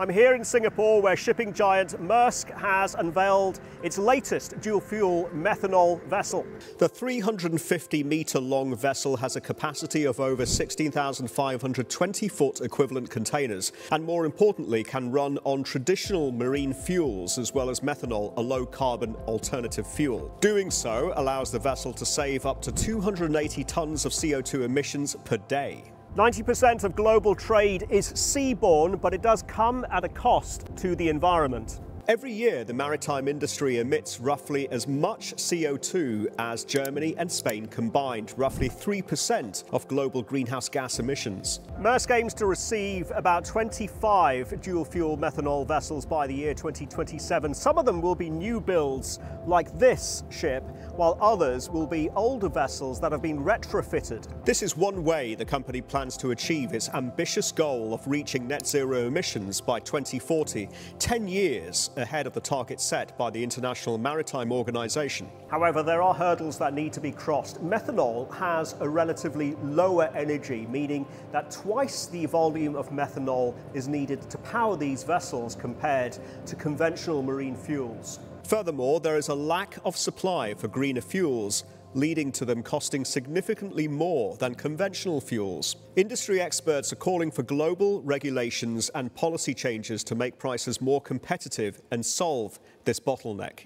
I'm here in Singapore where shipping giant Maersk has unveiled its latest dual fuel methanol vessel. The 350 metre long vessel has a capacity of over 16,520 foot equivalent containers and, more importantly, can run on traditional marine fuels as well as methanol, a low carbon alternative fuel. Doing so allows the vessel to save up to 280 tonnes of CO2 emissions per day. 90% of global trade is seaborne, but it does come at a cost to the environment. Every year, the maritime industry emits roughly as much CO2 as Germany and Spain combined, roughly 3% of global greenhouse gas emissions. Maersk aims to receive about 25 dual fuel methanol vessels by the year 2027. Some of them will be new builds like this ship, while others will be older vessels that have been retrofitted. This is one way the company plans to achieve its ambitious goal of reaching net zero emissions by 2040, 10 years ahead of the target set by the International Maritime Organization. However, there are hurdles that need to be crossed. Methanol has a relatively lower energy, meaning that twice the volume of methanol is needed to power these vessels compared to conventional marine fuels. Furthermore, there is a lack of supply for greener fuels leading to them costing significantly more than conventional fuels. Industry experts are calling for global regulations and policy changes to make prices more competitive and solve this bottleneck.